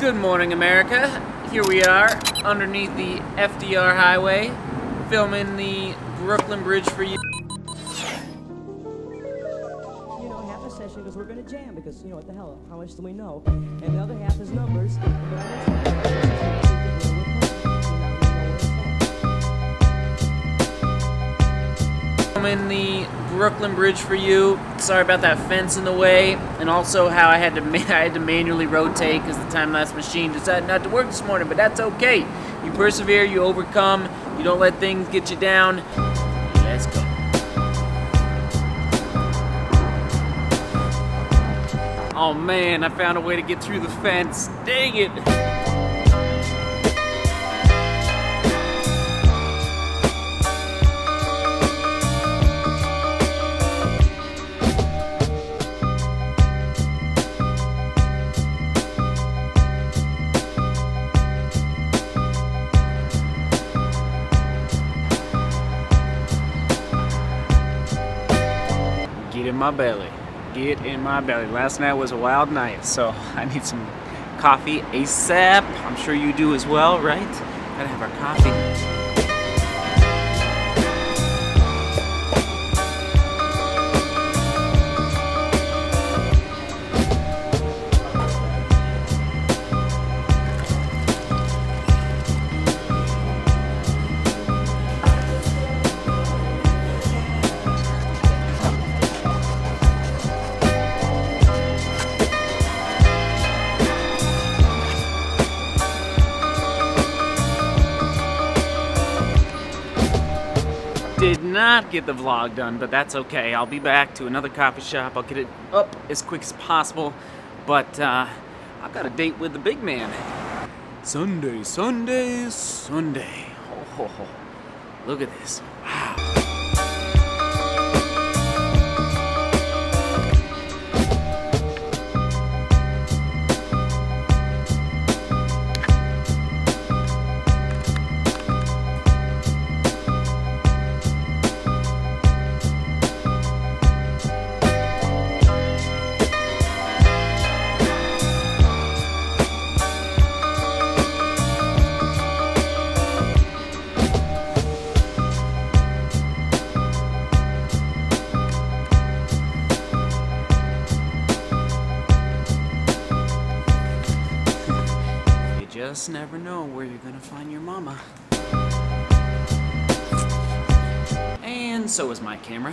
Good morning, America. Here we are underneath the FDR Highway, filming the Brooklyn Bridge for you. you know, half a session because we're going to jam because, you know, what the hell, how much do we know? And the other half is numbers. Filming the Brooklyn Bridge for you. Sorry about that fence in the way, and also how I had to I had to manually rotate because the time lapse machine decided not to work this morning. But that's okay. You persevere, you overcome, you don't let things get you down. Let's go. Oh man, I found a way to get through the fence. Dang it! Get in my belly. Get in my belly. Last night was a wild night, so I need some coffee ASAP. I'm sure you do as well, right? Gotta have our coffee. Not get the vlog done, but that's okay. I'll be back to another coffee shop. I'll get it up as quick as possible. But uh, I've got a date with the big man. Sunday, Sunday, Sunday. Oh. Look at this. Wow. Just never know where you're gonna find your mama. And so is my camera.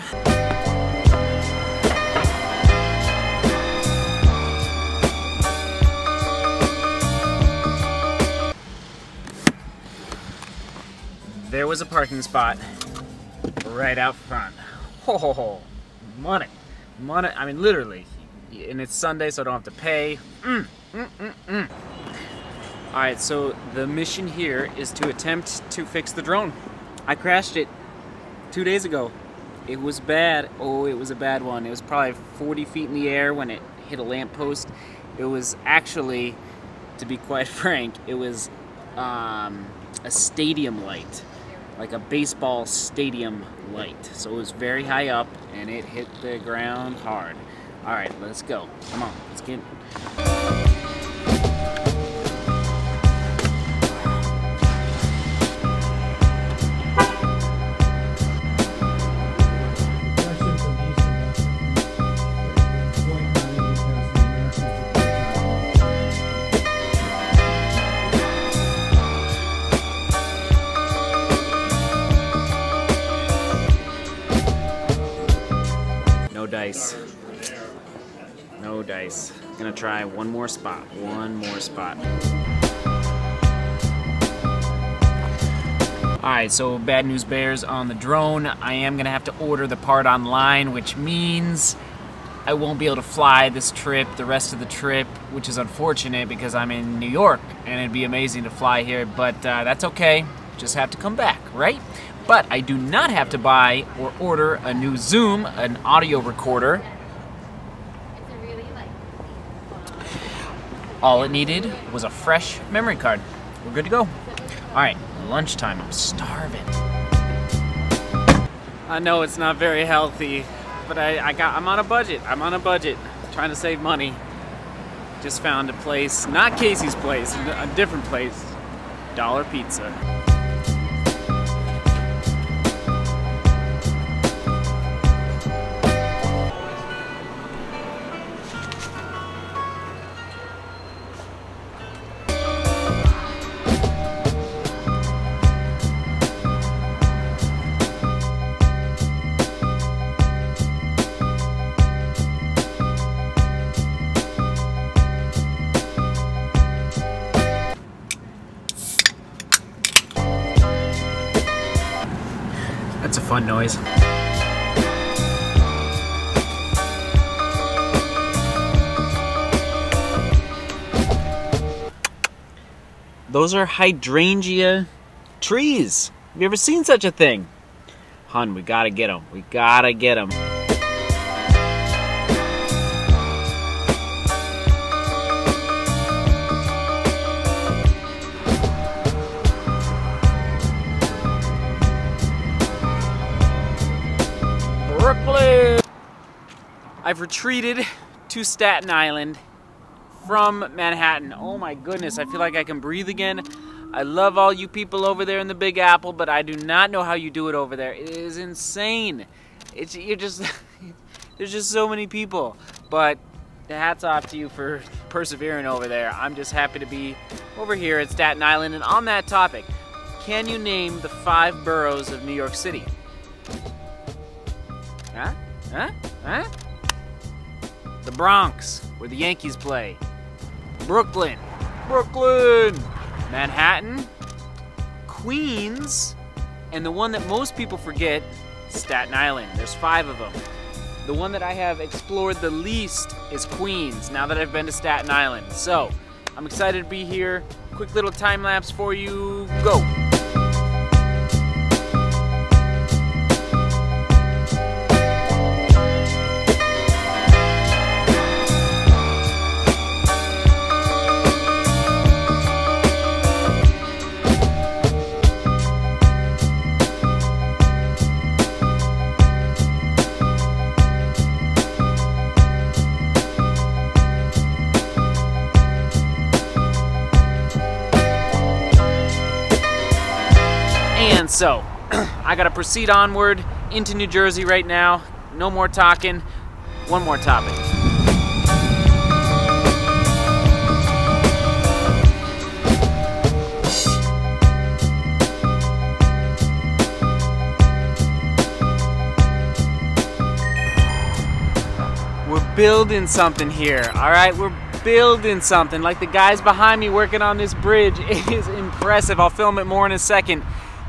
There was a parking spot right out front. Ho ho ho. Money. Money. I mean, literally. And it's Sunday, so I don't have to pay. Mm, mm, mm, mm. Alright, so the mission here is to attempt to fix the drone. I crashed it two days ago. It was bad. Oh, it was a bad one. It was probably 40 feet in the air when it hit a lamppost. It was actually, to be quite frank, it was um, a stadium light, like a baseball stadium light. So it was very high up and it hit the ground hard. Alright, let's go. Come on, let's get. Dice. No dice. Gonna try one more spot. One more spot. Alright, so bad news bears on the drone. I am gonna have to order the part online, which means I won't be able to fly this trip, the rest of the trip, which is unfortunate because I'm in New York and it'd be amazing to fly here, but uh, that's okay. Just have to come back, right? But I do not have to buy or order a new Zoom, an audio recorder. All it needed was a fresh memory card. We're good to go. All right, lunchtime. I'm starving. I know it's not very healthy, but I, I got I'm on a budget. I'm on a budget, trying to save money. Just found a place, not Casey's place, a different place. Dollar Pizza. That's a fun noise. Those are hydrangea trees. Have you ever seen such a thing? Hun, we gotta get them. We gotta get them. Brooklyn! I've retreated to Staten Island from Manhattan. Oh my goodness, I feel like I can breathe again. I love all you people over there in the Big Apple, but I do not know how you do it over there. It is insane. It's you're just there's just so many people. But the hats off to you for persevering over there. I'm just happy to be over here at Staten Island. And on that topic, can you name the five boroughs of New York City? Huh? Huh? Huh? The Bronx, where the Yankees play. Brooklyn. Brooklyn! Manhattan. Queens. And the one that most people forget, Staten Island. There's five of them. The one that I have explored the least is Queens, now that I've been to Staten Island. So, I'm excited to be here. Quick little time lapse for you. Go! So, I gotta proceed onward into New Jersey right now. No more talking. One more topic. We're building something here, all right? We're building something. Like the guys behind me working on this bridge. It is impressive. I'll film it more in a second.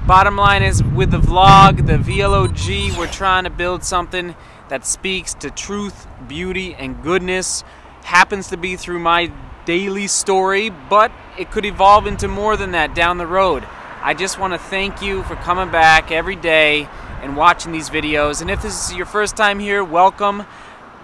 Bottom line is with the vlog, the VLOG, we're trying to build something that speaks to truth, beauty, and goodness. Happens to be through my daily story, but it could evolve into more than that down the road. I just want to thank you for coming back every day and watching these videos. And if this is your first time here, welcome.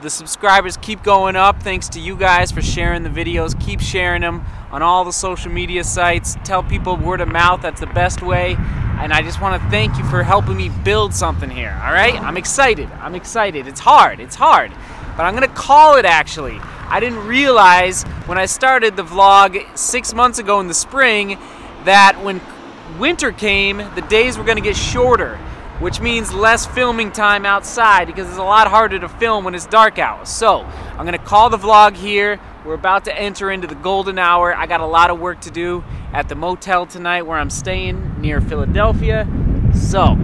The subscribers keep going up thanks to you guys for sharing the videos. Keep sharing them on all the social media sites. Tell people word of mouth, that's the best way. And I just want to thank you for helping me build something here, all right? I'm excited. I'm excited. It's hard. It's hard. But I'm going to call it actually. I didn't realize when I started the vlog six months ago in the spring that when winter came, the days were going to get shorter which means less filming time outside because it's a lot harder to film when it's dark out. So, I'm gonna call the vlog here. We're about to enter into the golden hour. I got a lot of work to do at the motel tonight where I'm staying near Philadelphia. So,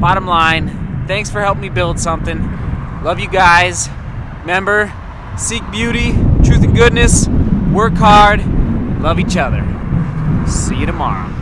bottom line, thanks for helping me build something. Love you guys. Remember, seek beauty, truth and goodness, work hard, love each other. See you tomorrow.